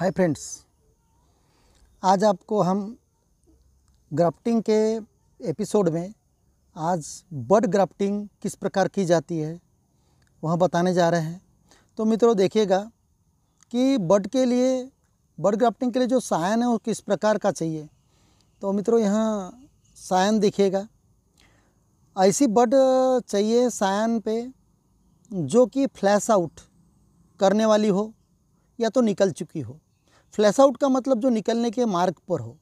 Hi friends, आज आपको हम ग्राफ्टिंग के एपिसोड में आज बर्ड ग्राफ्टिंग किस प्रकार की जाती है वह बताने जा रहे हैं। तो मित्रों, देखिएगा कि बर्ड के लिए, बर्ड ग्राफ्टिंग के लिए जो सायन है वो किस प्रकार का चाहिए। तो मित्रों, यहाँ सायन देखिएगा ऐसी बर्ड चाहिए सायन पे जो कि फ्लैश आउट करने वाली हो या तो निकल चुकी हो। फ्लैश आउट का मतलब जो निकलने के मार्ग पर हो।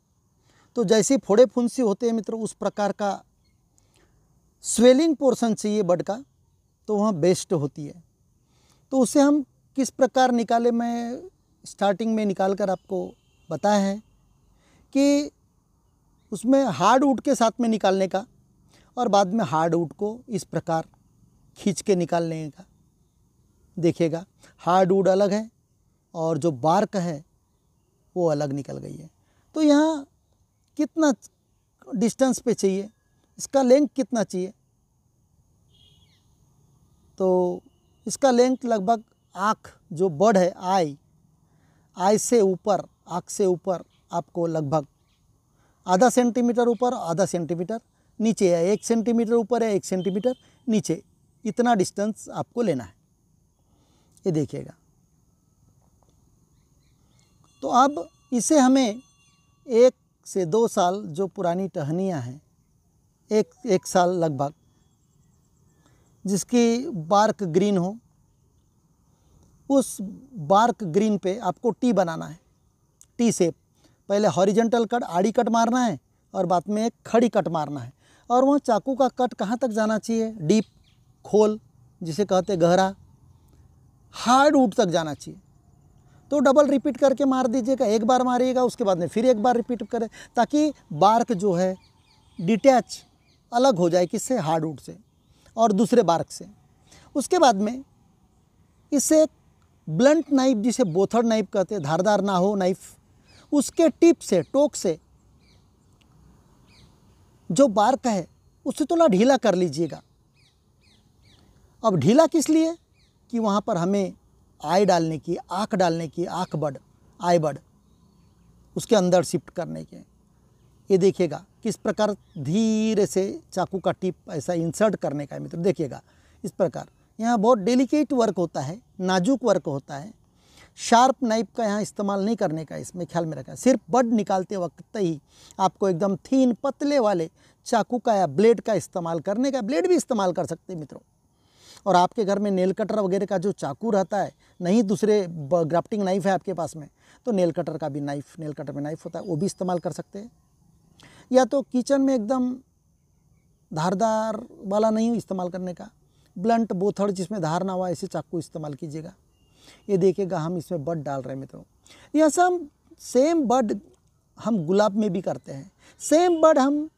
तो जैसे फोड़े फुंसी होते हैं मित्रों, उस प्रकार का स्वेलिंग पोर्शन चाहिए बड का तो वह बेस्ट होती है। तो उसे हम किस प्रकार निकाले, मैं स्टार्टिंग में निकाल कर आपको बताया है कि उसमें हार्ड वुड के साथ में निकालने का और बाद में हार्ड वुड को इस प्रकार खींच के निकालने का। देखिएगा हार्ड वुड अलग है और जो बार्क है वो अलग निकल गई है। तो यहाँ कितना डिस्टेंस पे चाहिए? इसका लेंथ कितना चाहिए? तो इसका लेंथ लगभग आँख जो बड है, आई आई से ऊपर, आँख से ऊपर आपको लगभग आधा सेंटीमीटर ऊपर, आधा सेंटीमीटर नीचे है। एक सेंटीमीटर ऊपर है, एक सेंटीमीटर नीचे। इतना डिस्टेंस आपको लेना है। ये देखिएगा। तो अब इसे हमें एक से दो साल जो पुरानी टहनियाँ हैं, एक एक साल लगभग, जिसकी बार्क ग्रीन हो, उस बार्क ग्रीन पे आपको टी बनाना है, टी सेप पहले हॉरिजेंटल कट, आड़ी कट मारना है और बाद में एक खड़ी कट मारना है। और वहाँ चाकू का कट कहाँ तक जाना चाहिए? डीप, खोल, जिसे कहते गहरा, हार्ड वुड तक जाना चाहिए। तो डबल रिपीट करके मार दीजिएगा, एक बार मारिएगा, उसके बाद में फिर एक बार रिपीट करें, ताकि बार्क जो है डिटैच अलग हो जाए किससे? हार्डवुड से और दूसरे बार्क से। उसके बाद में इसे ब्लंट नाइफ जिसे बोथड़ नाइफ कहते हैं, धारदार ना हो नाइफ उसके टिप से टोक से जो बार्क है उससे थोड़ा ढीला कर लीजिएगा। अब ढीला किस लिए? कि वहाँ पर हमें आई डालने की, आँख डालने की, आँख बड, आई बड, उसके अंदर शिफ्ट करने के। ये देखिएगा, किस प्रकार धीरे से चाकू का टिप ऐसा इंसर्ट करने का है मित्र, देखिएगा, इस प्रकार। यहाँ बहुत डेलिकेट वर्क होता है, नाजुक वर्क होता है। शार्प नाइफ का यहाँ इस्तेमाल नहीं करने का इसमें ख्याल में रखा। सिर्फ़ बड निकालते वक्त ही आपको एकदम थीन पतले वाले चाकू का या ब्लेड का इस्तेमाल करने का ब्लेड भी इस्तेमाल कर सकते मित्रों। और आपके घर में नेल कटर वगैरह का जो चाकू रहता है, नहीं दूसरे ग्राफ्टिंग नाइफ है आपके पास में तो नेल कटर का भी नाइफ नेल कटर में नाइफ होता है, वो भी इस्तेमाल कर सकते हैं। या तो किचन में एकदम धारदार वाला नहीं इस्तेमाल करने का ब्लंट बोथड़ जिसमें धार ना हुआ ऐसे चाकू इस्तेमाल कीजिएगा। ये देखिएगा, हम इसमें बड डाल रहे हैं मित्रों। यह सब सेम बड हम गुलाब में भी करते हैं। सेम बड हम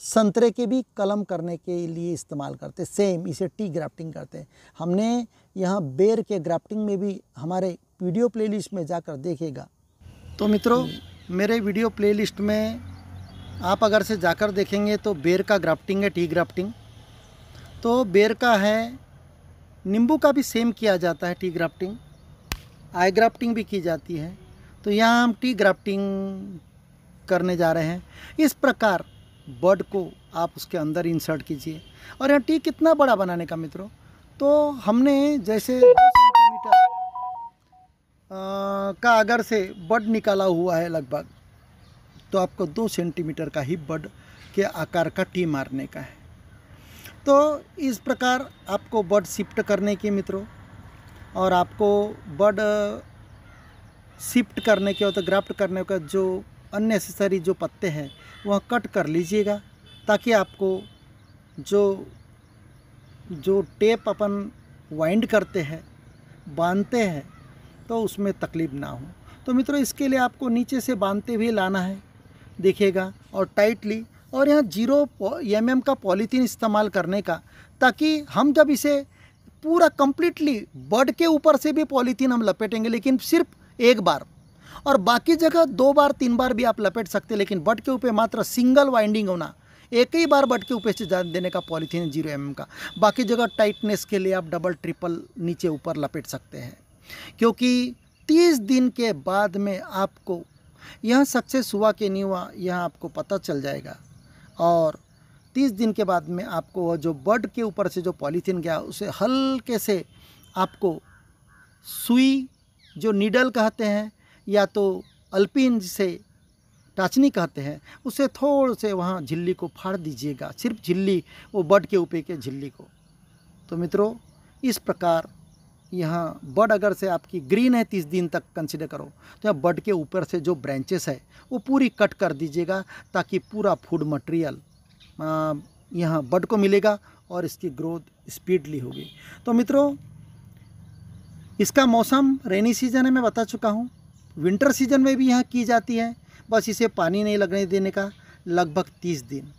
संतरे के भी कलम करने के लिए इस्तेमाल करते सेम इसे टी ग्राफ्टिंग करते हैं। हमने यहाँ बेर के ग्राफ्टिंग में भी हमारे वीडियो प्लेलिस्ट में जाकर देखेगा। तो मित्रों मेरे वीडियो प्लेलिस्ट में आप अगर से जाकर देखेंगे तो बेर का ग्राफ्टिंग है टी ग्राफ्टिंग तो बेर का है नींबू का भी सेम किया जाता है टी ग्राफ्टिंग आई ग्राफ्टिंग भी की जाती है। तो यहाँ हम टी ग्राफ्टिंग करने जा रहे हैं। इस प्रकार बर्ड को आप उसके अंदर इंसर्ट कीजिए। और यहाँ टी कितना बड़ा बनाने का मित्रों? तो हमने जैसे दो सेंटीमीटर का अगर से बड निकाला हुआ है लगभग तो आपको दो सेंटीमीटर का ही बड के आकार का टी मारने का है। तो इस प्रकार आपको बड शिफ्ट करने के मित्रों, और आपको बड शिफ्ट करने के और तो ग्राफ्ट करने का जो अननेसेसरी जो पत्ते हैं, वह कट कर लीजिएगा, ताकि आपको जो जो टेप अपन वाइंड करते हैं, बांधते हैं तो उसमें तकलीफ़ ना हो। तो मित्रों, इसके लिए आपको नीचे से बांधते हुए लाना है, देखिएगा, और टाइटली और यहाँ ज़ीरो एम एम का पॉलीथीन इस्तेमाल करने का, ताकि हम जब इसे पूरा कंप्लीटली बर्ड के ऊपर से भी पॉलीथीन हम लपेटेंगे, लेकिन सिर्फ़ एक बार। और बाकी जगह दो बार, तीन बार भी आप लपेट सकते लेकिन बट के ऊपर मात्र सिंगल वाइंडिंग होना, एक ही बार बट के ऊपर से देने का पॉलीथीन ज़ीरो एम का। बाकी जगह टाइटनेस के लिए आप डबल, ट्रिपल नीचे ऊपर लपेट सकते हैं। क्योंकि तीस दिन के बाद में आपको यह सक्सेस हुआ कि नहीं हुआ, यह आपको पता चल जाएगा। और तीस दिन के बाद में आपको वह जो बर्ड के ऊपर से जो पॉलीथीन गया, उसे हल्के से आपको सुई, जो नीडल कहते हैं या तो अल्पिन जिसे टाचनी कहते हैं, उसे थोड़े से वहाँ झिल्ली को फाड़ दीजिएगा। सिर्फ़ झिल्ली, वो बड के ऊपर के झिल्ली को। तो मित्रों, इस प्रकार यहाँ बड अगर से आपकी ग्रीन है, तीस दिन तक कंसिडर करो। तो यहाँ बड के ऊपर से जो ब्रांचेस है, वो पूरी कट कर दीजिएगा ताकि पूरा फ़ूड मटेरियल यहाँ बड को मिलेगा और इसकी ग्रोथ स्पीडली होगी। तो मित्रों, इसका मौसम रेनी सीज़न है, मैं बता चुका हूँ। विंटर सीज़न में भी यहाँ की जाती है। बस इसे पानी नहीं लगने देने का लगभग तीस दिन।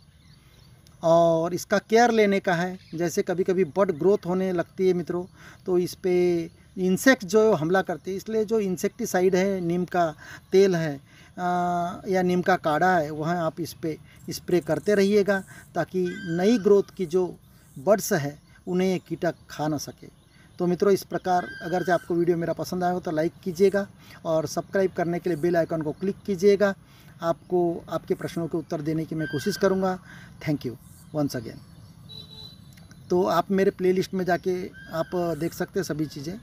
और इसका केयर लेने का है। जैसे कभी कभी बड ग्रोथ होने लगती है मित्रों तो इस पर इंसेक्ट जो हमला करते हैं इसलिए जो इंसेक्टिसाइड है नीम का तेल है आ, या नीम का काढ़ा है वह आप इस पर स्प्रे करते रहिएगा ताकि नई ग्रोथ की जो बर्ड्स है उन्हें कीटक खा ना सके। तो मित्रों, इस प्रकार अगर जो आपको वीडियो मेरा पसंद आया हो तो लाइक कीजिएगा और सब्सक्राइब करने के लिए बेल आइकन को क्लिक कीजिएगा। आपको, आपके प्रश्नों के उत्तर देने की मैं कोशिश करूँगा। थैंक यू वंस अगेन तो आप मेरे प्लेलिस्ट में जाके आप, देख सकते हैं सभी चीज़ें।